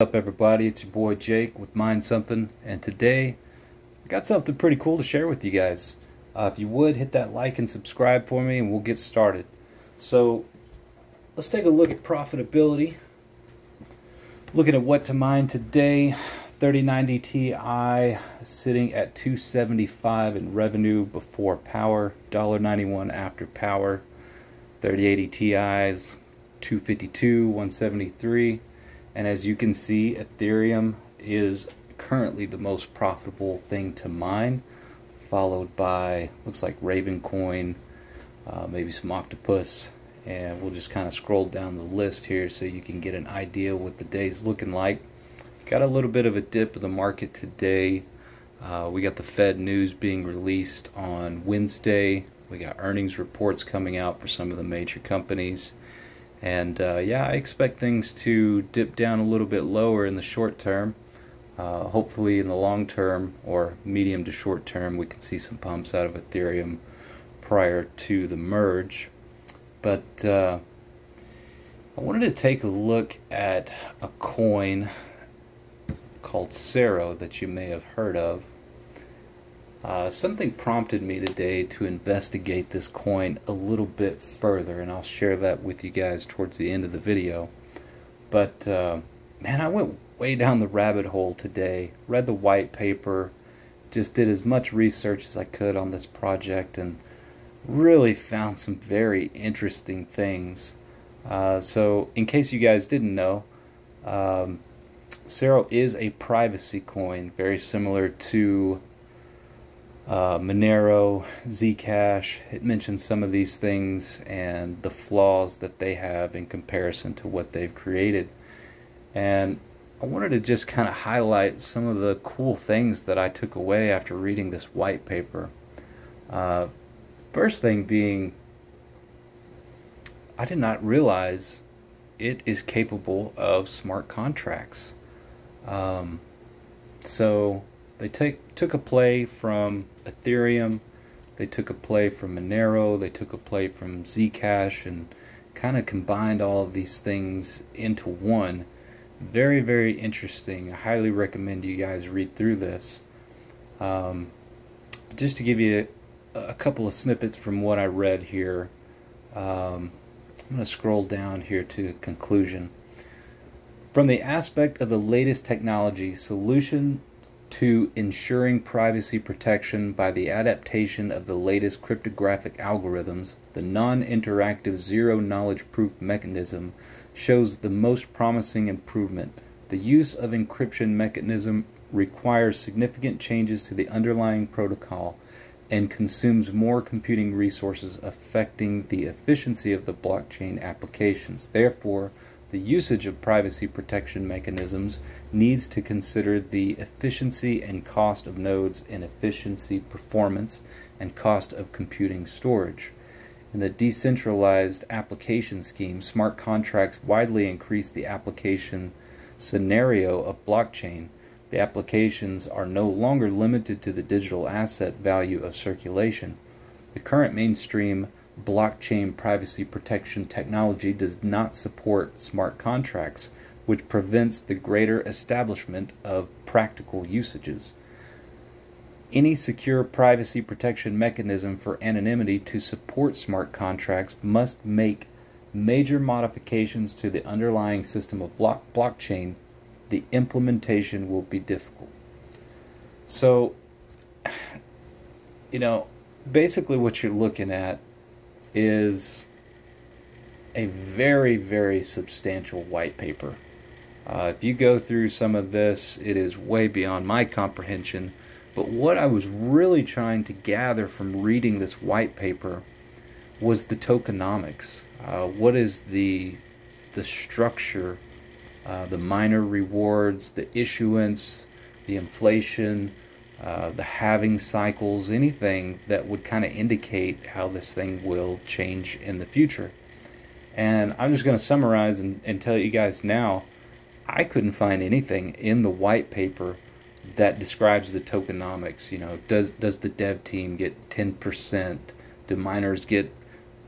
up everybody? It's your boy Jake with Mind Something and today I got something pretty cool to share with you guys. Uh, if you would hit that like and subscribe for me and we'll get started. So let's take a look at profitability. Looking at what to mine today 3090 Ti sitting at 275 in revenue before power $1.91 after power. 3080 Ti's 252 173 and as you can see, Ethereum is currently the most profitable thing to mine, followed by, looks like Ravencoin, uh, maybe some Octopus, and we'll just kind of scroll down the list here so you can get an idea what the day's looking like. Got a little bit of a dip in the market today. Uh, we got the Fed news being released on Wednesday. We got earnings reports coming out for some of the major companies. And uh, yeah, I expect things to dip down a little bit lower in the short term. Uh, hopefully, in the long term or medium to short term, we can see some pumps out of Ethereum prior to the merge. But uh, I wanted to take a look at a coin called SERO that you may have heard of. Uh, something prompted me today to investigate this coin a little bit further, and I'll share that with you guys towards the end of the video. But, uh, man, I went way down the rabbit hole today, read the white paper, just did as much research as I could on this project, and really found some very interesting things. Uh, so, in case you guys didn't know, um, SERO is a privacy coin, very similar to uh, Monero, Zcash. It mentions some of these things and the flaws that they have in comparison to what they've created. And I wanted to just kind of highlight some of the cool things that I took away after reading this white paper. Uh, first thing being, I did not realize it is capable of smart contracts. Um, so they take took a play from Ethereum, they took a play from Monero, they took a play from Zcash, and kind of combined all of these things into one. Very, very interesting. I highly recommend you guys read through this. Um, just to give you a, a, couple of snippets from what I read here, um, I'm going to scroll down here to conclusion. From the aspect of the latest technology, solution to ensuring privacy protection by the adaptation of the latest cryptographic algorithms, the non-interactive zero-knowledge proof mechanism shows the most promising improvement. The use of encryption mechanism requires significant changes to the underlying protocol and consumes more computing resources affecting the efficiency of the blockchain applications. Therefore, the usage of privacy protection mechanisms needs to consider the efficiency and cost of nodes and efficiency performance and cost of computing storage. In the decentralized application scheme, smart contracts widely increase the application scenario of blockchain. The applications are no longer limited to the digital asset value of circulation. The current mainstream blockchain privacy protection technology does not support smart contracts, which prevents the greater establishment of practical usages. Any secure privacy protection mechanism for anonymity to support smart contracts must make major modifications to the underlying system of block blockchain. The implementation will be difficult. So, you know, basically what you're looking at is a very, very substantial white paper. Uh, if you go through some of this, it is way beyond my comprehension. But what I was really trying to gather from reading this white paper was the tokenomics. Uh, what is the the structure, uh, the miner rewards, the issuance, the inflation, uh, the halving cycles, anything that would kind of indicate how this thing will change in the future. And I'm just going to summarize and, and tell you guys now I couldn't find anything in the white paper that describes the tokenomics. You know, does does the dev team get 10%? Do miners get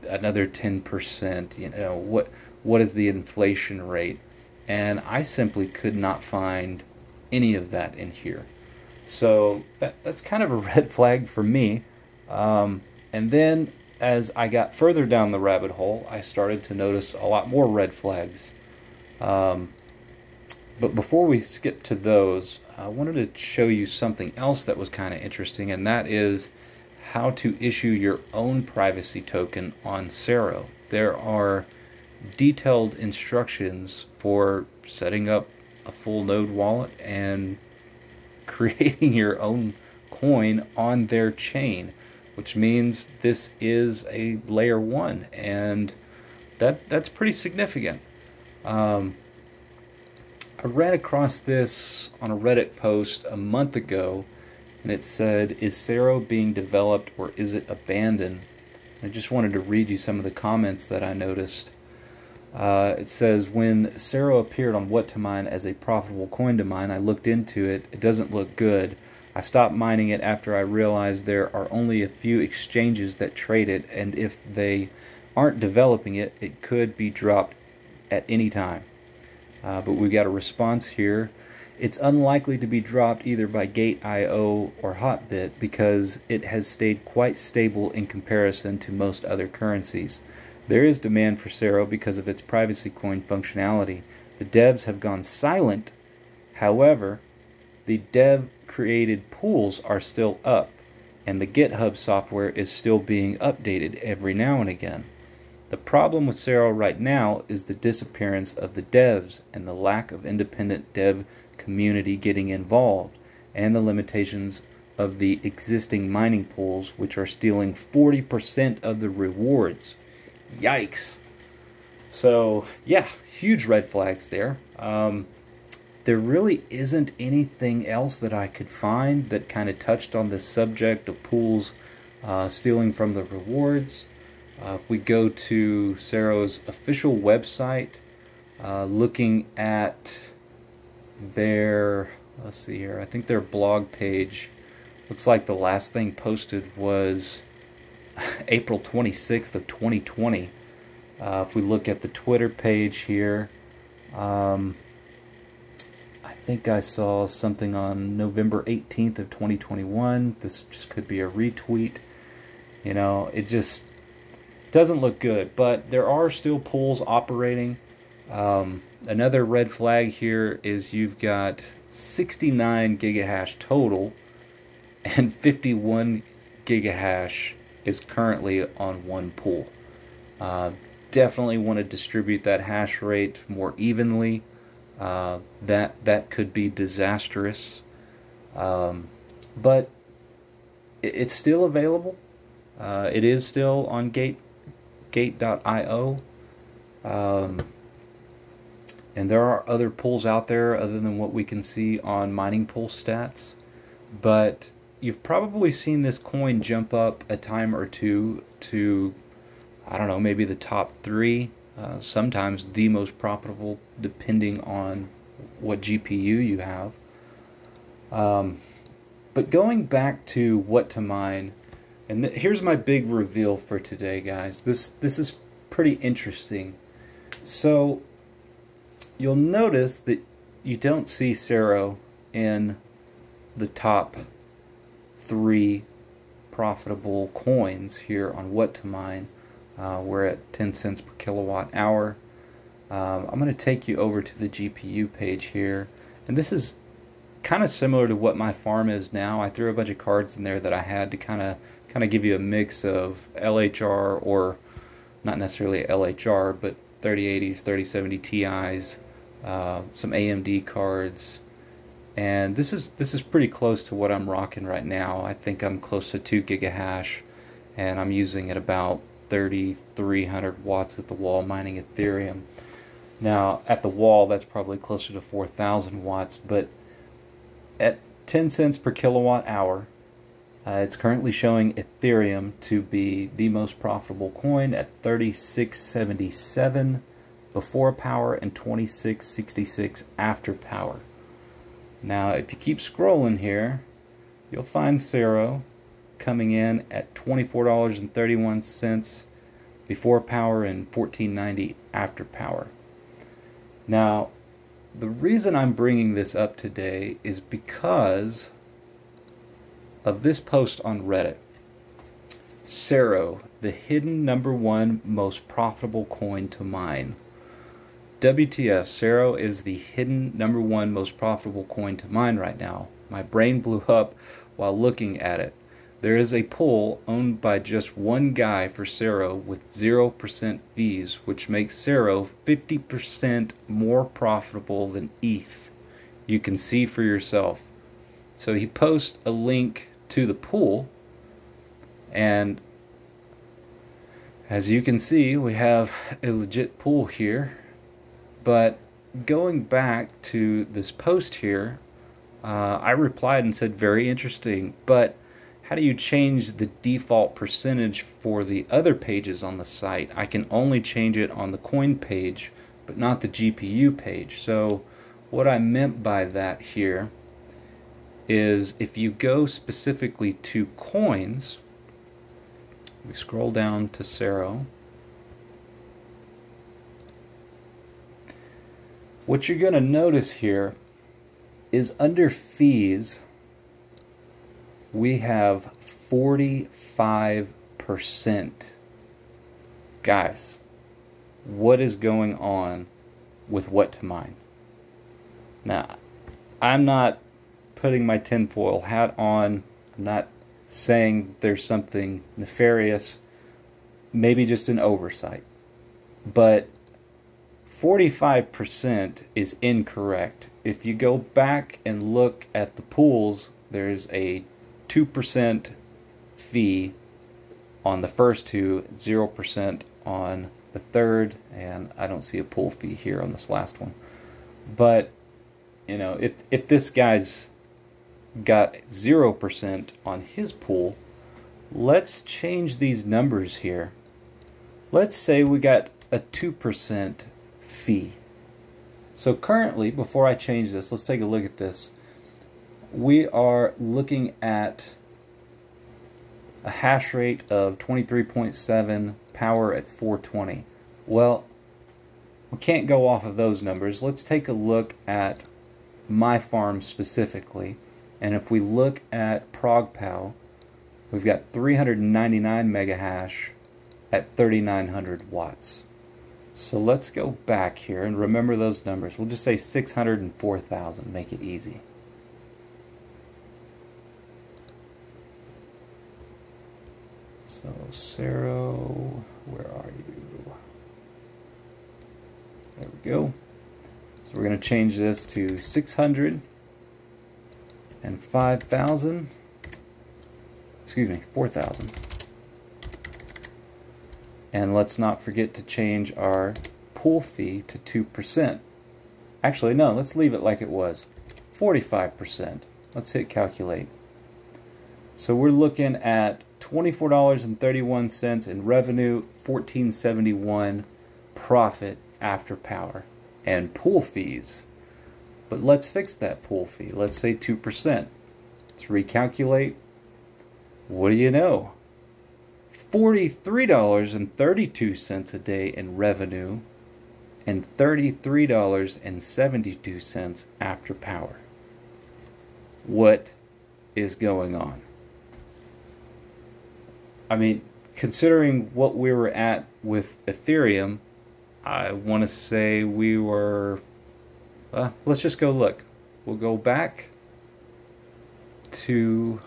another 10%? You know, what what is the inflation rate? and I simply could not find any of that in here. So that, that's kind of a red flag for me. Um, and then as I got further down the rabbit hole, I started to notice a lot more red flags. Um, but before we skip to those, I wanted to show you something else that was kind of interesting, and that is how to issue your own privacy token on SERO. There are detailed instructions for setting up a full node wallet and creating your own coin on their chain, which means this is a layer one, and that that's pretty significant. Um, I ran across this on a Reddit post a month ago, and it said, "Is SERO being developed or is it abandoned?" I just wanted to read you some of the comments that I noticed. Uh, it says, when SERO appeared on What to Mine as a profitable coin to mine, I looked into it. It doesn't look good. I stopped mining it after I realized there are only a few exchanges that trade it, and if they aren't developing it, it could be dropped at any time. Uh, but we got a response here. It's unlikely to be dropped either by Gate.io or Hotbit because it has stayed quite stable in comparison to most other currencies. There is demand for SERO because of its privacy coin functionality. The devs have gone silent. However, the dev created pools are still up, and the GitHub software is still being updated every now and again. The problem with SERO right now is the disappearance of the devs and the lack of independent dev community getting involved, and the limitations of the existing mining pools, which are stealing 40% of the rewards. Yikes. So, yeah, huge red flags there. Um, there really isn't anything else that I could find that kind of touched on this subject of pools uh, stealing from the rewards. Uh, if we go to SERO's official website, uh, looking at their, let's see here, I think their blog page looks like the last thing posted was April 26th of 2020. Uh, if we look at the Twitter page here, um, I think I saw something on November 18th of 2021. This just could be a retweet. You know, it just doesn't look good, but there are still pools operating. Um, another red flag here is you've got 69 gigahash total and 51 gigahash is currently on one pool. Uh, definitely want to distribute that hash rate more evenly. Uh, that that could be disastrous, um, but it, it's still available. Uh, it is still on Gate Gate.io, um, and there are other pools out there other than what we can see on mining pool stats. But you've probably seen this coin jump up a time or two to, I don't know, maybe the top three, uh, sometimes the most profitable, depending on what GPU you have. Um, but going back to what to mine, and here's my big reveal for today, guys. This this is pretty interesting. So you'll notice that you don't see SERO in the top three profitable coins here on what to mine. Uh, we're at 10 cents per kilowatt hour. Um, I'm going to take you over to the GPU page here. And this is kind of similar to what my farm is now. I threw a bunch of cards in there that I had to kind of kind of give you a mix of LHR or not necessarily LHR, but 3080s, 3070 Ti's, uh, some AMD cards, and this is this is pretty close to what I'm rocking right now. I think I'm close to 2 gigahash and I'm using at about 3300 watts at the wall mining Ethereum. Now at the wall that's probably closer to 4000 watts but at 10 cents per kilowatt hour uh, it's currently showing Ethereum to be the most profitable coin at 3677 before power and 2666 after power. Now, if you keep scrolling here, you'll find SERO coming in at $24.31 before power and $14.90 after power. Now, the reason I'm bringing this up today is because of this post on Reddit. SERO, the hidden number one most profitable coin to mine. WTF, SERO is the hidden number one most profitable coin to mine right now. My brain blew up while looking at it. There is a pool owned by just one guy for SERO with 0% fees, which makes SERO 50% more profitable than ETH. You can see for yourself. So he posts a link to the pool, and as you can see, we have a legit pool here but going back to this post here, uh, I replied and said, very interesting, but how do you change the default percentage for the other pages on the site? I can only change it on the coin page, but not the GPU page. So what I meant by that here is if you go specifically to coins, we scroll down to SERO, What you're going to notice here is under fees, we have 45%. Guys, what is going on with what to mine? Now, I'm not putting my tinfoil hat on. I'm not saying there's something nefarious, maybe just an oversight. But 45% is incorrect. If you go back and look at the pools, there's a 2% fee on the first two, 0% on the third, and I don't see a pool fee here on this last one. But, you know, if, if this guy's got 0% on his pool, let's change these numbers here. Let's say we got a 2% fee. So currently, before I change this, let's take a look at this. We are looking at a hash rate of 23.7, power at 420. Well, we can't go off of those numbers. Let's take a look at my farm specifically. And if we look at ProgPow, we've got 399 mega hash at 3900 watts. So let's go back here and remember those numbers. We'll just say 604,000, make it easy. So SERO, where are you? There we go. So we're going to change this to 600 and 5,000. Excuse me, 4,000. And let's not forget to change our pool fee to 2%. Actually, no, let's leave it like it was. 45%. Let's hit calculate. So we're looking at $24.31 in revenue, 1471 profit after power and pool fees. But let's fix that pool fee. Let's say 2%. Let's recalculate. What do you know? $43.32 a day in revenue and $33.72 after power. What is going on? I mean, considering what we were at with Ethereum, I want to say we were. Uh, let's just go look. We'll go back to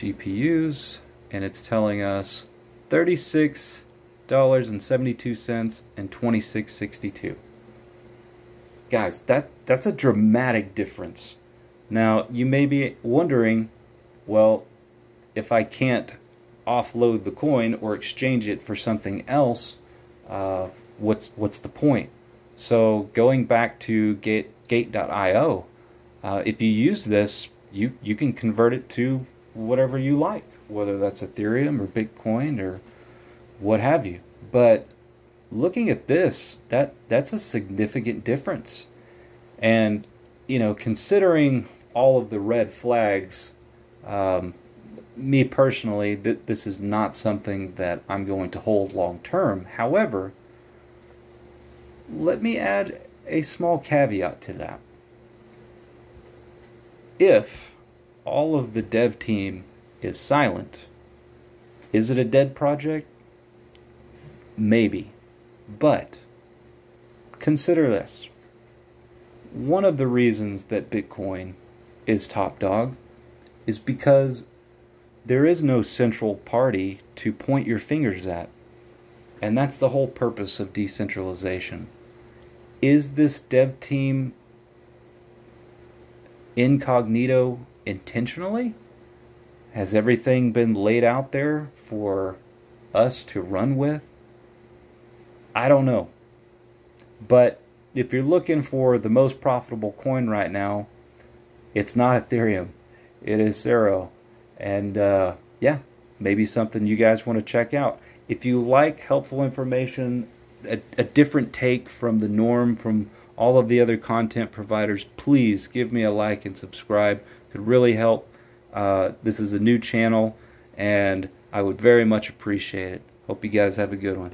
GPUs, and it's telling us $36.72 and 26.62. Guys, that that's a dramatic difference. Now, you may be wondering, well, if I can't offload the coin or exchange it for something else, uh, what's what's the point? So going back to Gate Gate.io, uh, if you use this, you you can convert it to whatever you like, whether that's Ethereum or Bitcoin or what have you. But looking at this, that that's a significant difference. And you know, considering all of the red flags, um, me personally, th- this is not something that I'm going to hold long term. However, let me add a small caveat to that. If all of the dev team is silent, is it a dead project? Maybe. But consider this. One of the reasons that Bitcoin is top dog is because there is no central party to point your fingers at. And that's the whole purpose of decentralization. Is this dev team incognito intentionally? Has everything been laid out there for us to run with? I don't know. But if you're looking for the most profitable coin right now, it's not Ethereum. It is SERO. And uh, yeah, maybe something you guys want to check out. If you like helpful information, a, a different take from the norm from all of the other content providers, please give me a like and subscribe. Could really help. Uh, this is a new channel, and I would very much appreciate it. Hope you guys have a good one.